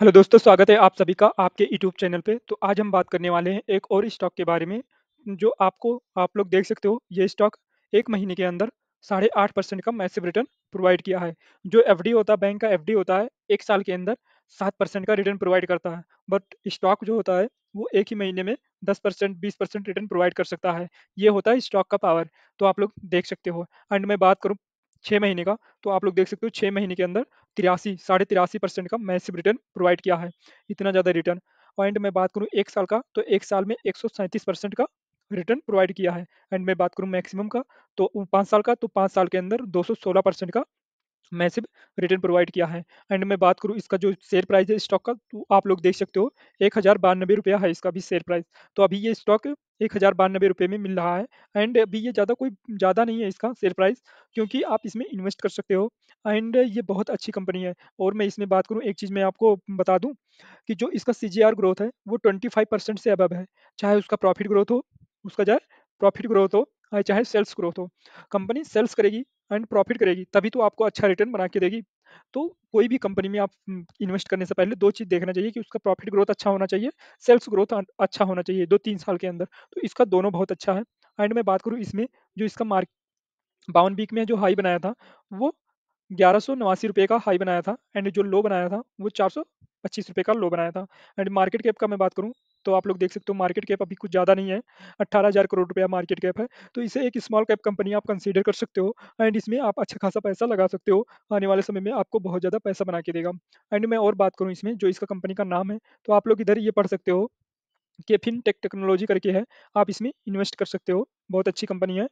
Hello दोस्तों, स्वागत है आप सभी का आपके यूट्यूब चैनल पे। तो आज हम बात करने वाले हैं एक और स्टॉक के बारे में, जो आपको आप लोग देख सकते हो ये स्टॉक एक महीने के अंदर साढ़े आठ परसेंट का मैसिव रिटर्न प्रोवाइड किया है। जो एफडी होता है, बैंक का एफडी होता है, एक साल के अंदर सात परसेंट का रिटर्न प्रोवाइड करता है। बट स्टॉक जो होता है, वो एक ही महीने में 10% 20% रिटर्न प्रोवाइड कर सकता है। ये होता है स्टॉक का पावर, तो आप लोग देख सकते हो। एंड मैं बात करूँ 6 महीने का, तो आप लोग देख सकते हो 6 महीने के अंदर 83 साढ़े 83% का मैसिव रिटर्न प्रोवाइड किया है। इतना ज़्यादा रिटर्न एंड मैं बात करूँ 1 साल का, तो एक साल में 137% का रिटर्न प्रोवाइड किया है। एंड मैं बात करूँ मैक्सिमम का, तो 5 साल का, तो 5 साल के अंदर 216% का मैसिव रिटर्न प्रोवाइड किया है। एंड मैं बात करूँ इसका जो शेयर प्राइस है स्टॉक का, तो आप लोग देख सकते हो ₹1092 है इसका भी शेयर प्राइस। तो अभी ये स्टॉक ₹1092 में मिल रहा है एंड अभी ये ज़्यादा कोई ज़्यादा नहीं है इसका शेयर प्राइस, क्योंकि आप इसमें इन्वेस्ट कर सकते हो एंड ये बहुत अच्छी कंपनी है। और मैं इसमें बात करूँ एक चीज़ मैं आपको बता दूँ, कि जो इसका सीजीआर ग्रोथ है, वो 25% से अबब है। चाहे उसका प्रॉफिट ग्रोथ हो, उसका चाहे प्रॉफिट ग्रोथ हो चाहे सेल्स ग्रोथ हो। कंपनी सेल्स करेगी एंड प्रॉफिट करेगी, तभी तो आपको अच्छा रिटर्न बना के देगी। तो कोई भी कंपनी में आप इन्वेस्ट करने से पहले दो चीज़ देखना चाहिए कि उसका प्रॉफिट ग्रोथ अच्छा होना चाहिए, सेल्स ग्रोथ अच्छा होना चाहिए 2-3 साल के अंदर। तो इसका दोनों बहुत अच्छा है एंड मैं बात करूँ इसमें जो इसका मार्क 52 वीक में जो हाई बनाया था, वो ₹1189 का हाई बनाया था एंड जो लो बनाया था, वो ₹425 का लो बनाया था। एंड मार्केट कैप का मैं बात करूँ, तो आप लोग देख सकते हो मार्केट कैप अभी कुछ ज़्यादा नहीं है, 18,000 करोड़ रुपया मार्केट कैप है। तो इसे एक स्मॉल कैप कंपनी आप कंसिडर कर सकते हो एंड इसमें आप अच्छा खासा पैसा लगा सकते हो। आने वाले समय में आपको बहुत ज़्यादा पैसा बना के देगा। एंड मैं और बात करूँ इसमें जो इसका कंपनी का नाम है, तो आप लोग इधर ये पढ़ सकते हो, केफिन टेक टेक्नोलॉजी करके है, आप इसमें इन्वेस्ट कर सकते हो। बहुत अच्छी कंपनी है।